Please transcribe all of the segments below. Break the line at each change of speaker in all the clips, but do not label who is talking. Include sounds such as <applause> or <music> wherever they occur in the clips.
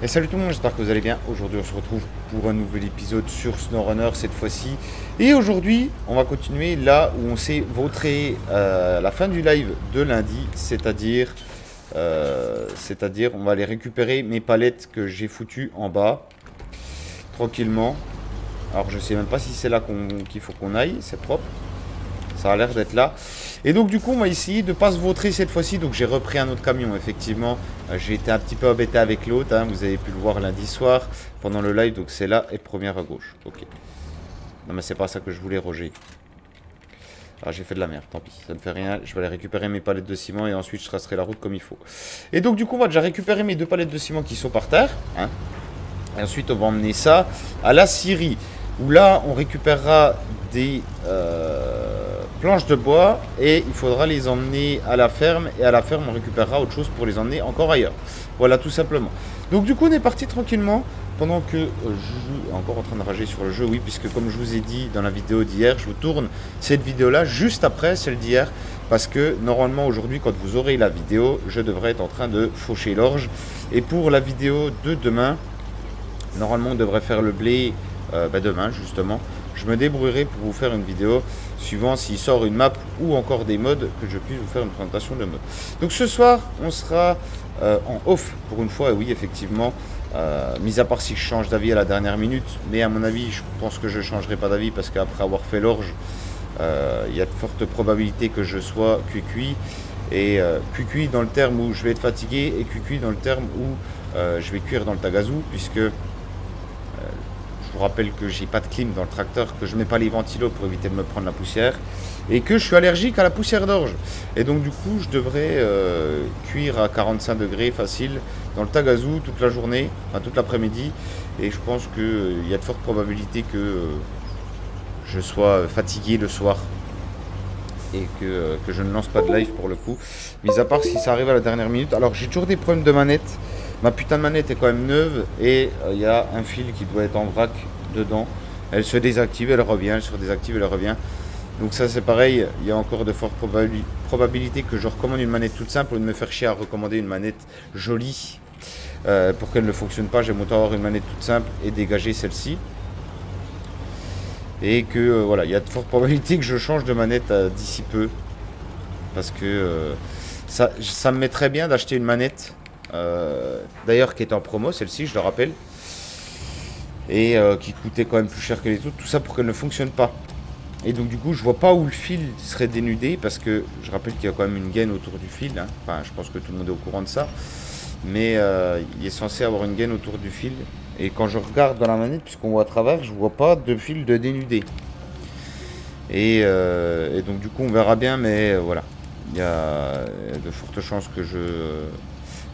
Et salut tout le monde, j'espère que vous allez bien. Aujourd'hui, on se retrouve pour un nouvel épisode sur SnowRunner cette fois-ci. Et aujourd'hui, on va continuer là où on s'est vautré euh, à la fin du live de lundi, c'est-à-dire, euh, c'est-à-dire, on va aller récupérer mes palettes que j'ai foutues en bas, tranquillement. Alors, je sais même pas si c'est là qu'il faut qu'on aille, c'est propre. Ça a l'air d'être là. Et donc du coup, on va essayer de pas se vautrer cette fois-ci. Donc j'ai repris un autre camion, effectivement. Euh, j'ai été un petit peu embêté avec l'autre. Hein. Vous avez pu le voir lundi soir pendant le live. Donc c'est là et première à gauche. Ok. Non mais c'est pas ça que je voulais, Roger. Ah, j'ai fait de la merde, tant pis, ça ne fait rien. Je vais aller récupérer mes palettes de ciment et ensuite je tracerai la route comme il faut. Et donc du coup, on va déjà récupérer mes deux palettes de ciment qui sont par terre. Hein. Et ensuite, on va emmener ça à la Syrie. Où là, on récupérera des... Euh, planches de bois et il faudra les emmener à la ferme et à la ferme on récupérera autre chose pour les emmener encore ailleurs. Voilà tout simplement. Donc du coup on est parti tranquillement pendant que je suis encore en train de rager sur le jeu, oui, puisque comme je vous ai dit dans la vidéo d'hier, je vous tourne cette vidéo-là juste après celle d'hier, parce que normalement aujourd'hui, quand vous aurez la vidéo, je devrais être en train de faucher l'orge. Et pour la vidéo de demain, normalement on devrait faire le blé euh, bah, demain justement. Je me débrouillerai pour vous faire une vidéo suivant s'il sort une map ou encore des modes, que je puisse vous faire une présentation de mode. Donc ce soir, on sera euh, en off pour une fois, et oui, effectivement, euh, mis à part si je change d'avis à la dernière minute, mais à mon avis, je pense que je ne changerai pas d'avis parce qu'après avoir fait l'orge, euh, il y a de fortes probabilités que je sois cuit-cuit. Et cuit-cuit dans le terme où je vais être fatigué et cuit-cuit dans le terme où je vais cuire dans le tagazou, puisque vous rappelle que j'ai pas de clim dans le tracteur, que je mets pas les ventilos pour éviter de me prendre la poussière et que je suis allergique à la poussière d'orge. Et donc du coup, je devrais euh, cuire à 45 degrés facile dans le tagazou toute la journée, enfin toute l'après-midi. Et je pense qu'il euh, y a de fortes probabilités que euh, je sois fatigué le soir et que, que, je ne lance pas de live pour le coup. Mis à part si ça arrive à la dernière minute. Alors j'ai toujours des problèmes de manette. Ma putain de manette est quand même neuve et euh, il y a un fil qui doit être en vrac dedans. Elle se désactive, elle revient, elle se désactive, elle revient. Donc ça c'est pareil, il y a encore de fortes probabilités que je recommande une manette toute simple ou de me faire chier à recommander une manette jolie. Euh, pour qu'elle ne fonctionne pas, j'aime autant avoir une manette toute simple et dégager celle-ci. Et que euh, voilà, il y a de fortes probabilités que je change de manette d'ici peu. Parce que ça, ça me met très bien d'acheter une manette euh, d'ailleurs qui est en promo, celle-ci, je le rappelle. Et euh, qui coûtait quand même plus cher que les autres. Tout ça pour qu'elle ne fonctionne pas. Et donc du coup, je vois pas où le fil serait dénudé parce que je rappelle qu'il y a quand même une gaine autour du fil. Hein. Enfin, je pense que tout le monde est au courant de ça. Mais euh, il est censé avoir une gaine autour du fil. Et quand je regarde dans la manette, puisqu'on voit à travers, je vois pas de fil de dénudé. Et, et donc du coup, on verra bien, mais voilà. Il y a de fortes chances que je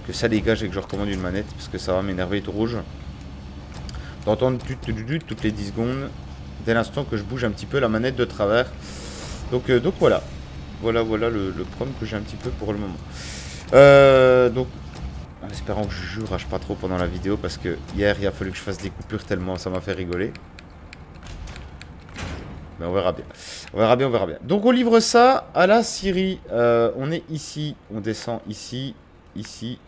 que ça dégage et que je recommande une manette parce que ça va m'énerver tout rouge. D'entendre toutes les 10 secondes dès l'instant que je bouge un petit peu la manette de travers. Donc, euh, donc voilà. Voilà, voilà le, problème que j'ai un petit peu pour le moment. Euh, donc, en espérant que je ne rage pas trop pendant la vidéo parce que hier il a fallu que je fasse des coupures tellement ça m'a fait rigoler. Mais on verra bien. On verra bien, on verra bien. Donc on livre ça à la Syrie. Euh, on est ici, on descend ici, ici,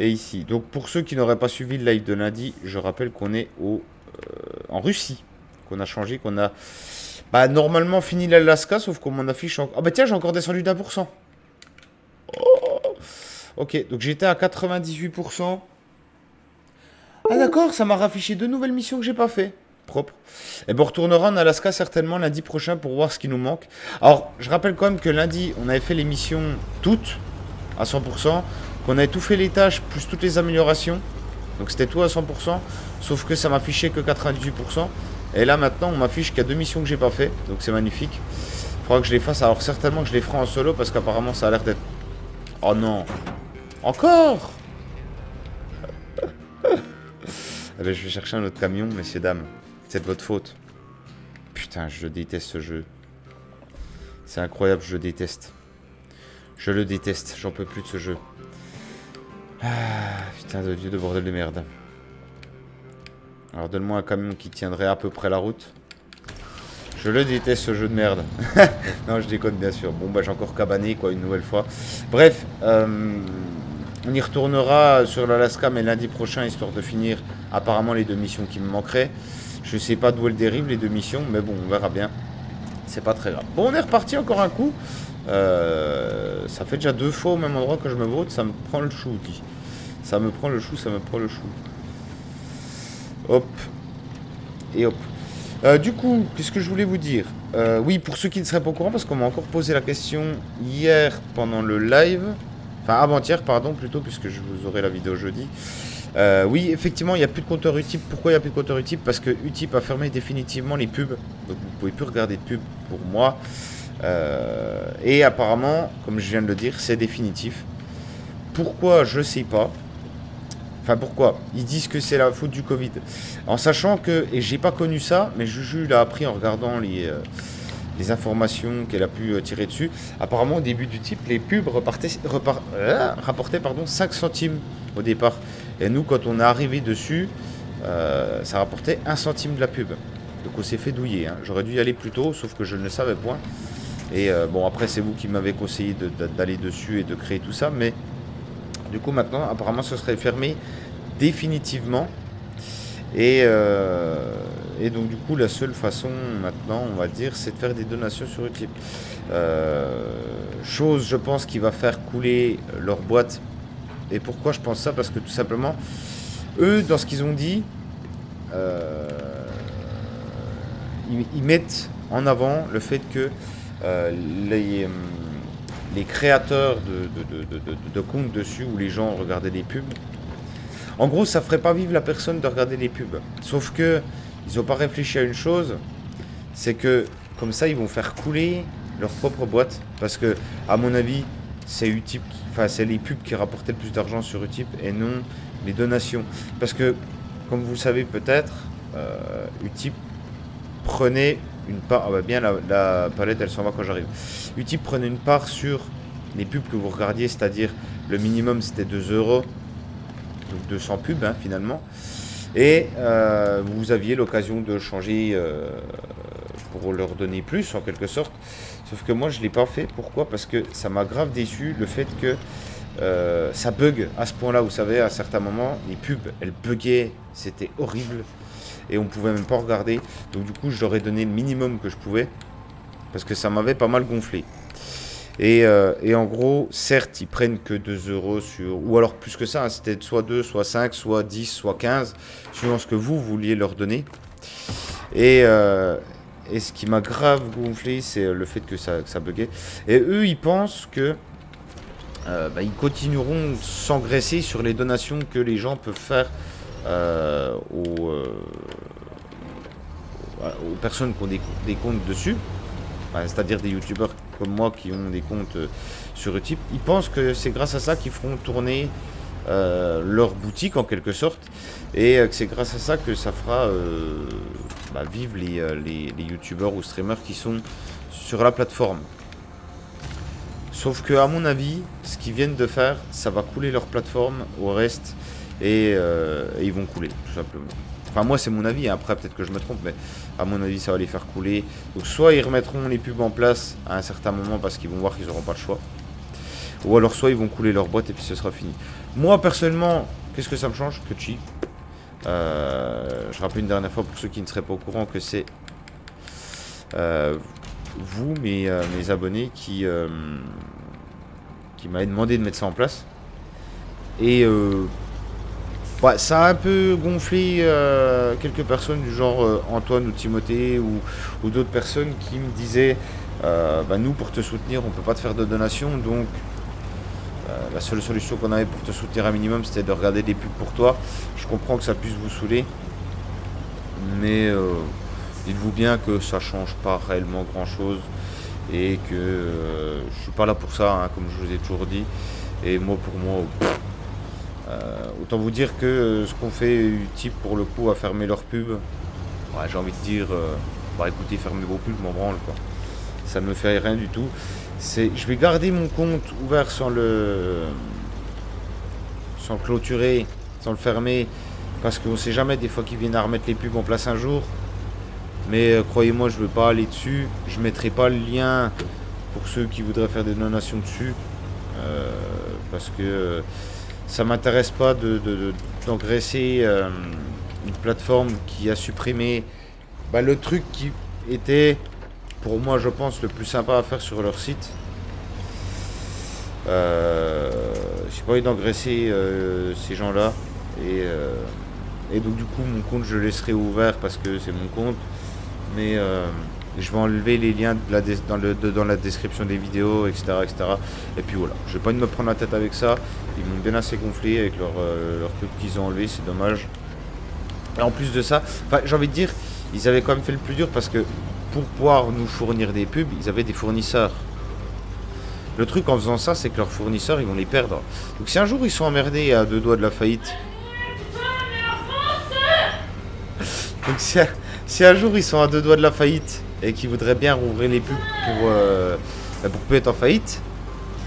et ici. Donc pour ceux qui n'auraient pas suivi le live de lundi, je rappelle qu'on est au, euh, en Russie. Qu'on a changé, qu'on a bah, normalement fini l'Alaska, sauf qu'on m'en affiche encore... Ah bah tiens, j'ai encore descendu d'un pour cent. Oh. ok, donc j'étais à 98%. Ah d'accord, ça m'a raffiché deux nouvelles missions que j'ai pas fait. Propre. Et bon, on retournera en Alaska certainement lundi prochain pour voir ce qui nous manque. Alors, je rappelle quand même que lundi, on avait fait les missions toutes à 100% qu'on avait tout fait les tâches, plus toutes les améliorations. Donc c'était tout à 100%, sauf que ça m'affichait que 98%. Et là maintenant, on m'affiche qu'il y a deux missions que j'ai pas fait, donc c'est magnifique. Faudra que je les fasse, alors certainement que je les ferai en solo, parce qu'apparemment ça a l'air d'être... Oh non Encore <laughs> eh ben, Je vais chercher un autre camion, messieurs, dames. C'est de votre faute. Putain, je déteste ce jeu. C'est incroyable, je le déteste. Je le déteste, j'en peux plus de ce jeu. Ah, putain de dieu de bordel de merde. Alors donne-moi un camion qui tiendrait à peu près la route. Je le déteste ce jeu de merde. <laughs> non, je déconne bien sûr. Bon, bah j'ai encore cabané quoi une nouvelle fois. Bref, euh, on y retournera sur l'Alaska, mais lundi prochain, histoire de finir apparemment les deux missions qui me manqueraient. Je sais pas d'où elles dérivent les deux missions, mais bon, on verra bien. C'est pas très grave. Bon, on est reparti encore un coup. Euh, ça fait déjà deux fois au même endroit que je me vote, ça me prend le chou, dit. Ça me prend le chou, ça me prend le chou. Hop. Et hop. Euh, du coup, qu'est-ce que je voulais vous dire? Euh, Oui, pour ceux qui ne seraient pas au courant, parce qu'on m'a encore posé la question hier pendant le live. Enfin, avant-hier, pardon, plutôt, puisque je vous aurai la vidéo jeudi. Euh, oui, effectivement, il n'y a plus de compteur Utip. Pourquoi il n'y a plus de compteur Utip? Parce que Utip a fermé définitivement les pubs. Donc vous pouvez plus regarder de pubs pour moi. Euh, et apparemment, comme je viens de le dire, c'est définitif. Pourquoi? Je sais pas. Enfin, pourquoi? Ils disent que c'est la faute du Covid. En sachant que, et j'ai pas connu ça, mais Juju l'a appris en regardant les, euh, informations qu'elle a pu tirer dessus. Apparemment, au début du type, les pubs repartaient, rapportaient pardon, 5 centimes au départ. Et nous, quand on est arrivé dessus, euh, ça rapportait un centime de la pub. Donc on s'est fait douiller. Hein. J'aurais dû y aller plus tôt, sauf que je ne le savais point. Et euh, bon, après, c'est vous qui m'avez conseillé d'aller dessus et de créer tout ça. Mais du coup, maintenant, apparemment, ce serait fermé définitivement. Et, euh, et, donc, du coup, la seule façon maintenant, on va dire, c'est de faire des donations sur Utip. chose, je pense, qui va faire couler leur boîte et pourquoi je pense ça? Parce que tout simplement, eux, dans ce qu'ils ont dit, euh, ils, mettent en avant le fait que euh, les, euh, les, créateurs de, comptes dessus, où les gens regardaient des pubs, en gros, ça ferait pas vivre la personne de regarder les pubs. Sauf que ils n'ont pas réfléchi à une chose, c'est que comme ça, ils vont faire couler leur propre boîte. Parce que, à mon avis, c'est Utip, enfin c'est les pubs qui rapportaient le plus d'argent sur Utip et non les donations. Parce que, comme vous le savez peut-être, euh, Utip prenait une part, ah bah bien la, palette elle s'en va quand j'arrive. Utip prenait une part sur les pubs que vous regardiez, c'est-à-dire le minimum c'était 2 euros, donc 200 pubs hein, finalement. Et euh, vous aviez l'occasion de changer euh, pour leur donner plus en quelque sorte. Sauf que moi je ne l'ai pas fait. Pourquoi? Parce que ça m'a grave déçu le fait que euh, ça bug à ce point-là. Vous savez, à certains moments, les pubs, elles buguaient. C'était horrible. Et on pouvait même pas regarder. Donc du coup, je leur ai donné le minimum que je pouvais. Parce que ça m'avait pas mal gonflé. Et, euh, en gros, certes, ils prennent que 2 euros sur... Ou alors plus que ça, hein, c'était soit 2, soit 5, soit 10, soit 15, suivant ce que vous vouliez leur donner. Et, euh, et ce qui m'a grave gonflé, c'est euh, le fait que ça, que buguait. Et eux, ils pensent que bah, ils continueront s'engraisser sur les donations que les gens peuvent faire aux, personnes qui ont des, comptes dessus. C'est-à-dire des youtubeurs comme moi qui ont des comptes sur Utip. Ils pensent que c'est grâce à ça qu'ils feront tourner leur boutique en quelque sorte. Et que c'est grâce à ça que ça fera bah, vivre euh, les, youtubeurs ou streamers qui sont sur la plateforme. Sauf que à mon avis, ce qu'ils viennent de faire, ça va couler leur plateforme au reste et, euh, ils vont couler tout simplement. Enfin moi c'est mon avis, hein. après peut-être que je me trompe, mais à mon avis ça va les faire couler. Donc soit ils remettront les pubs en place à un certain moment parce qu'ils vont voir qu'ils n'auront pas le choix. Ou alors soit ils vont couler leur boîte et puis ce sera fini. Moi personnellement, qu'est-ce que ça me change? Que chi. Euh, je rappelle une dernière fois pour ceux qui ne seraient pas au courant que c'est euh, vous, mes, euh, mes, abonnés, qui, qui m'avaient demandé de mettre ça en place. Et ça a un peu gonflé quelques personnes du genre Antoine ou Timothée ou, d'autres personnes qui me disaient bah, nous pour te soutenir on peut pas te faire de donation donc euh, la seule solution qu'on avait pour te soutenir un minimum, c'était de regarder des pubs pour toi. Je comprends que ça puisse vous saouler, mais euh, dites-vous bien que ça change pas réellement grand-chose et que euh, je suis pas là pour ça, hein, comme je vous ai toujours dit. Et moi, pour moi, autant vous dire que ce qu'on fait type pour le coup à fermer leurs pubs, j'ai envie de dire, bah écoutez, fermez vos pubs, m'en branle quoi. Ça ne me fait rien du tout je vais garder mon compte ouvert sans le sans le clôturer, sans le fermer, parce qu'on sait jamais des fois qu'ils viennent à remettre les pubs en place un jour. Mais euh, croyez-moi, je ne veux pas aller dessus. Je mettrai pas le lien pour ceux qui voudraient faire des donations dessus, euh, parce que ça m'intéresse pas d'engraisser de, une plateforme qui a supprimé bah, le truc qui était, pour moi, je pense, le plus sympa à faire sur leur site. Euh, J'ai pas envie d'engraisser euh, ces gens-là. Et, euh, et, donc, du coup, mon compte, je laisserai ouvert parce que c'est mon compte. Mais euh, je vais enlever les liens dans, le, dans, la description des vidéos, etc., etc. Et puis voilà, je vais pas me prendre la tête avec ça. Ils m'ont bien assez gonflé avec leur, leur truc qu'ils ont enlevé, c'est dommage. Et en plus de ça, j'ai envie de dire, ils avaient quand même fait le plus dur parce que pour pouvoir nous fournir des pubs, ils avaient des fournisseurs. Le truc en faisant ça, c'est que leurs fournisseurs, ils vont les perdre. Donc si un jour ils sont emmerdés à deux doigts de la faillite... Donc si, un jour ils sont à deux doigts de la faillite et qu'ils voudraient bien rouvrir les pubs pour, euh, pour être en faillite,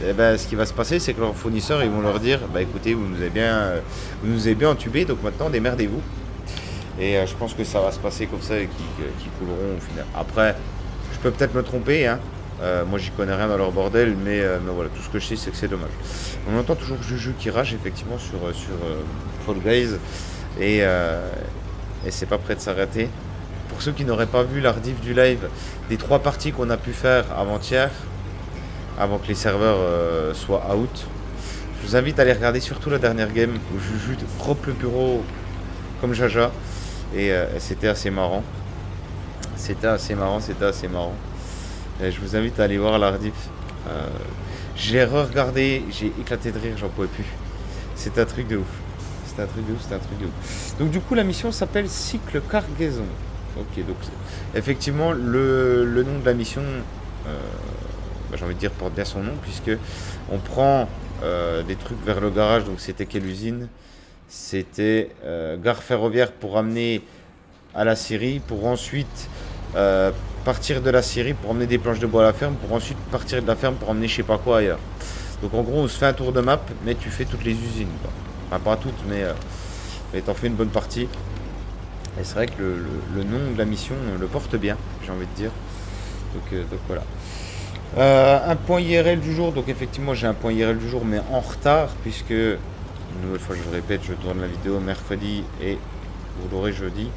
eh ben, ce qui va se passer, c'est que leurs fournisseurs, ils vont leur dire, bah écoutez, vous nous avez bien, vous nous avez bien entubé, donc maintenant démerdez-vous. Et euh, je pense que ça va se passer comme ça et qu'ils couleront au final. Après, je peux peut-être me tromper, hein. Euh, moi j'y connais rien dans leur bordel, mais, euh, mais, voilà, tout ce que je sais c'est que c'est dommage. On entend toujours Juju qui rage effectivement sur, sur Fall Guys et, et c'est pas prêt de s'arrêter. Pour ceux qui n'auraient pas vu l'ardif du live, des trois parties qu'on a pu faire avant-hier, avant que les serveurs soient out, je vous invite à aller regarder surtout la dernière game où Juju propre le bureau comme Jaja. Euh, et c'était assez marrant. C'était assez marrant, c'était assez marrant. je vous invite à aller voir l'Ardif. Euh, j'ai re-regardé, j'ai éclaté de rire, j'en pouvais plus. C'est un truc de ouf. C'est un truc de ouf, c'est un truc de ouf. Donc du coup la mission s'appelle Cycle Cargaison. Ok, donc effectivement le, nom de la mission, euh, bah, j'ai envie de dire porte bien son nom puisque on prend des trucs vers le garage. Donc c'était quelle usine? C'était euh, gare ferroviaire pour amener à la Syrie, pour ensuite euh, partir de la Syrie pour emmener des planches de bois à la ferme, pour ensuite partir de la ferme pour emmener je sais pas quoi ailleurs. Donc en gros, on se fait un tour de map, mais tu fais toutes les usines. Pas toutes, mais, euh, mais t'en fais une bonne partie. Et c'est vrai que le, nom de la mission le porte bien, j'ai envie de dire. Donc, donc voilà. un point IRL du jour, donc effectivement j'ai un point IRL du jour, mais en retard, puisque une nouvelle fois, je vous répète, je tourne la vidéo mercredi et vous l'aurez jeudi.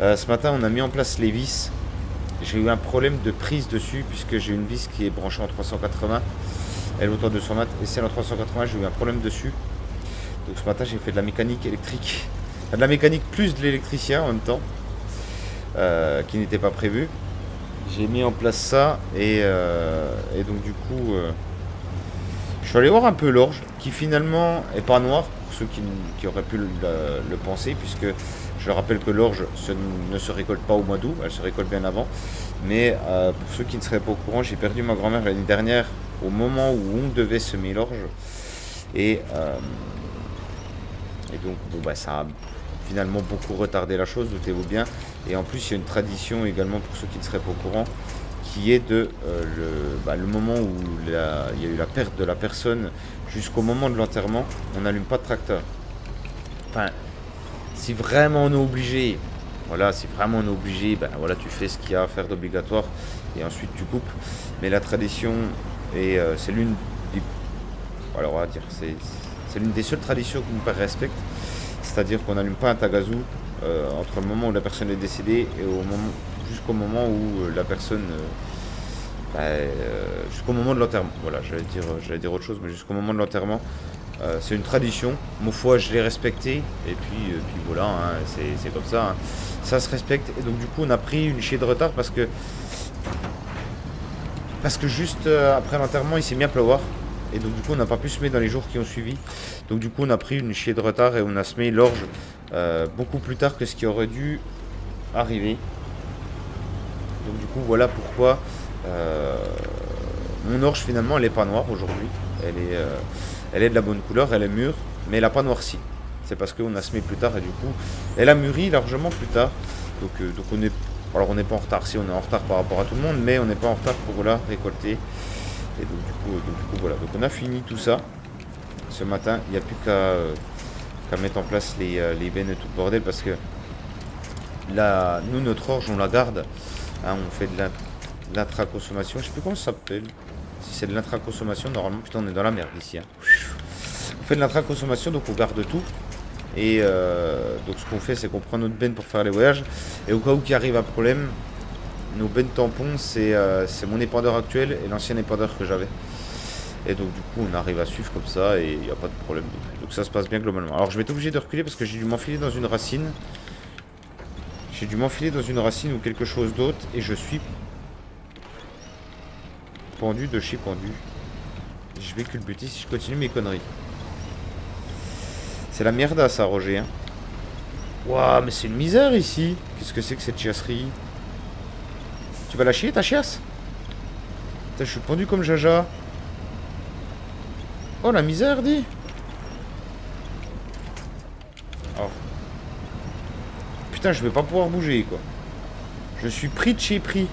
Euh, ce matin, on a mis en place les vis. J'ai eu un problème de prise dessus puisque j'ai une vis qui est branchée en 380. Elle est autant de 200 mètres et celle en 380, j'ai eu un problème dessus. Donc ce matin, j'ai fait de la mécanique électrique. De la mécanique plus de l'électricien en même temps. Euh, qui n'était pas prévu. J'ai mis en place ça et, euh, donc du coup... Je suis allé voir un peu l'orge, qui finalement est pas noir, pour ceux qui, auraient pu le, penser, puisque je rappelle que l'orge ne se récolte pas au mois d'août, elle se récolte bien avant. Mais euh, pour ceux qui ne seraient pas au courant, j'ai perdu ma grand-mère l'année dernière au moment où on devait semer l'orge. Et, euh, et donc, bon, bah, ça a finalement beaucoup retardé la chose, doutez-vous bien. Et en plus, il y a une tradition également pour ceux qui ne seraient pas au courant, qui est de euh, le, bah, le, moment où il y a eu la perte de la personne jusqu'au moment de l'enterrement, on n'allume pas de tracteur. Enfin, si vraiment on est obligé, voilà, si vraiment on est obligé, ben voilà, tu fais ce qu'il y a à faire d'obligatoire et ensuite tu coupes. Mais la tradition, euh, c'est l'une des, alors on va dire, c'est l'une des seules traditions que mon père respecte, c'est-à-dire qu'on n'allume pas un tagazou euh, entre le moment où la personne est décédée et au moment jusqu'au moment où euh, la personne euh, bah, jusqu'au moment de l'enterrement. Voilà, j'allais dire, j'allais dire autre chose, mais jusqu'au moment de l'enterrement, c'est une tradition. Mon foi, je l'ai respecté, et puis, puis voilà, hein, c'est comme ça. Hein. Ça se respecte, et donc du coup, on a pris une chier de retard parce que parce que juste après l'enterrement, il s'est mis à pleuvoir. Et donc du coup on n'a pas pu semer dans les jours qui ont suivi. Donc du coup on a pris une chier de retard et on a semé l'orge euh, beaucoup plus tard que ce qui aurait dû arriver. Donc du coup voilà pourquoi euh, mon orge finalement elle est pas noire aujourd'hui. Elle est, euh, elle est de la bonne couleur, elle est mûre, mais elle n'a pas noirci. C'est parce qu'on a semé plus tard et du coup elle a mûri largement plus tard. Donc, donc on est alors on n'est pas en retard, si on est en retard par rapport à tout le monde, mais on n'est pas en retard pour la récolter. Et donc du, coup, voilà, donc on a fini tout ça ce matin. Il n'y a plus qu'à mettre en place les, euh, bennes et tout le bordel parce que là, nous, notre orge, on la garde. Hein, on fait de l'intraconsommation. Je sais plus comment ça s'appelle. Si c'est de l'intraconsommation, normalement, putain, on est dans la merde ici. Hein. fait de l'intra-consommation, donc on garde tout. Et euh, donc ce qu'on fait, c'est qu'on prend notre benne pour faire les voyages. Et au cas où il arrive un problème, nos bennes tampons, c'est mon épandeur actuel et l'ancien épandeur que j'avais. Et donc du coup, on arrive à suivre comme ça et il n'y a pas de problème. Donc ça se passe bien globalement. Alors je vais être obligé de reculer parce que j'ai dû m'enfiler dans une racine. J'ai dû m'enfiler dans une racine ou quelque chose d'autre et je suis pendu de chez pendu. Je vais culbuter si je continue mes conneries. C'est la merde ça, Roger. Hein. Waouh, mais c'est une misère ici. Qu'est-ce que c'est que cette chiasserie? Tu vas la chier ta chiasse Putain, je suis pendu comme Jaja. Oh la misère, dit Putain, je vais pas pouvoir bouger, quoi. Je suis pris de chez pris.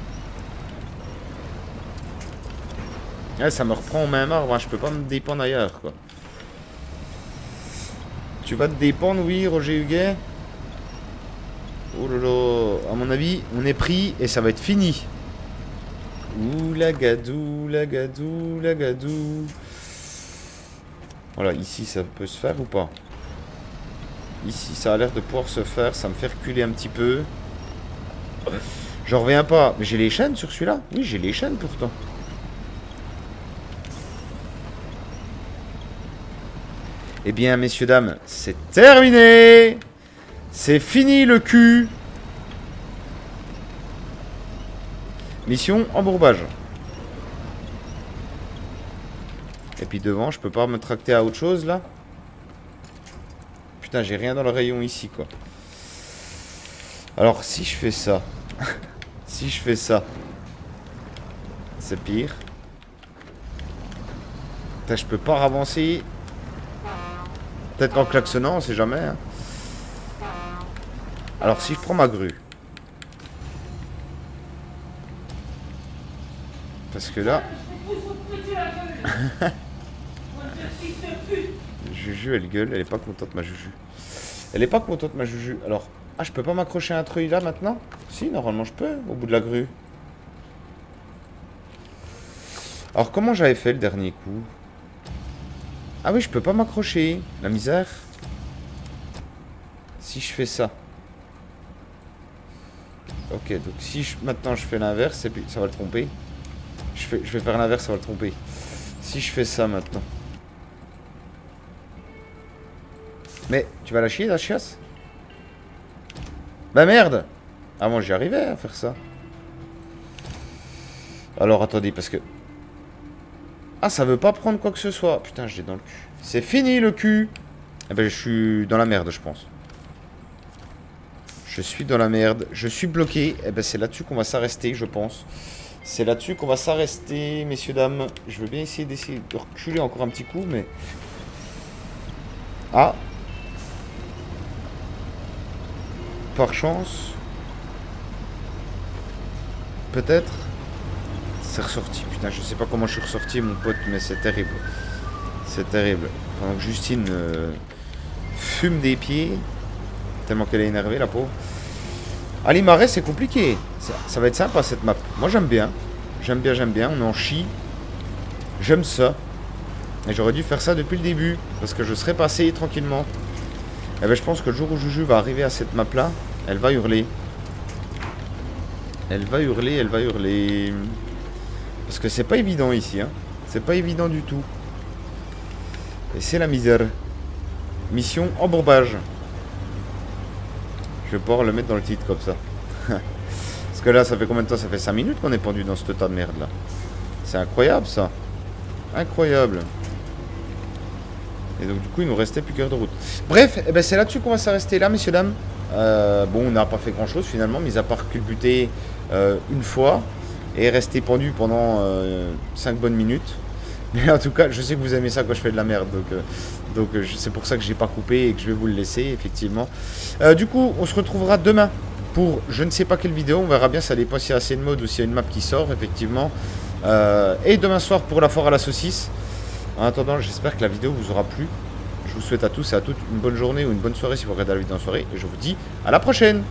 Ouais, ça me reprend au même arbre, je peux pas me dépendre ailleurs, quoi. Tu vas te dépendre, oui, Roger Huguet Oh à mon avis, on est pris et ça va être fini. Ouh la gadou, la gadou, la gadou. Voilà, ici ça peut se faire ou pas? Ici, ça a l'air de pouvoir se faire. Ça me fait reculer un petit peu. J'en reviens pas. Mais j'ai les chaînes sur celui-là Oui, j'ai les chaînes pourtant. Eh bien, messieurs, dames, c'est terminé C'est fini le cul Mission embourbage. Et puis devant, je peux pas me tracter à autre chose, là? Putain, j'ai rien dans le rayon ici, quoi. Alors, si je fais ça... <laughs> si je fais ça... C'est pire. Putain, je peux pas avancer. Peut-être qu'en klaxonnant, on sait jamais. Hein. Alors, si je prends ma grue... Parce que là... <laughs> Juju, elle gueule, elle est pas contente, ma Juju. Elle est pas contente, ma Juju. Alors, ah, je peux pas m'accrocher à un treuil là maintenant? Si, normalement, je peux, au bout de la grue. Alors, comment j'avais fait le dernier coup? Ah oui, je peux pas m'accrocher. La misère. Si je fais ça. Ok, donc si maintenant je fais l'inverse, ça va le tromper. Je, vais faire l'inverse, ça va le tromper. Si je fais ça maintenant. Mais tu vas la chier la chiasse? Bah merde Ah moi j'y arrivais à faire ça. Alors attendez parce que... Ah ça veut pas prendre quoi que ce soit. Putain je l'ai dans le cul. C'est fini le cul Eh ben je suis dans la merde je pense. Je suis dans la merde. Je suis bloqué. Eh ben c'est là-dessus qu'on va s'arrêter je pense. C'est là-dessus qu'on va s'arrêter, messieurs, dames. Je veux bien essayer d'essayer de reculer encore un petit coup, mais... Ah Par chance Peut-être C'est ressorti. Putain, je sais pas comment je suis ressorti, mon pote, mais c'est terrible. C'est terrible. Justine euh, fume des pieds, tellement qu'elle est énervée, la peau. Ali Marais, c'est compliqué. Ça, va être sympa cette map. Moi, j'aime bien. J'aime bien, j'aime bien. On en chie. J'aime ça. Et j'aurais dû faire ça depuis le début. Parce que je serais passé tranquillement. Et eh ben, je pense que le jour où Juju va arriver à cette map là, elle va hurler. Elle va hurler, elle va hurler. Parce que c'est pas évident ici. Hein. C'est pas évident du tout. Et c'est la misère. Mission embourbage. Vais pouvoir le mettre dans le titre comme ça. <laughs> Parce que là, ça fait combien de temps? Ça fait 5 minutes qu'on est pendu dans ce tas de merde là. C'est incroyable ça. Incroyable. Et donc du coup, il nous restait plus qu'heure de route. Bref, eh ben, c'est là-dessus qu'on va s'arrêter là, messieurs, dames. Euh, bon, on n'a pas fait grand-chose finalement, mis à part culbuter euh, une fois et rester pendu pendant 5 euh, bonnes minutes. Mais en tout cas, je sais que vous aimez ça quand je fais de la merde. Donc, donc c'est pour ça que j'ai pas coupé et que je vais vous le laisser, effectivement. du coup, on se retrouvera demain pour je ne sais pas quelle vidéo. On verra bien, ça dépend s'il y a assez de mode ou s'il y a une map qui sort, effectivement. et demain soir pour la foire à la saucisse. En attendant, j'espère que la vidéo vous aura plu. Je vous souhaite à tous et à toutes une bonne journée ou une bonne soirée si vous regardez la vidéo en soirée. Et je vous dis à la prochaine.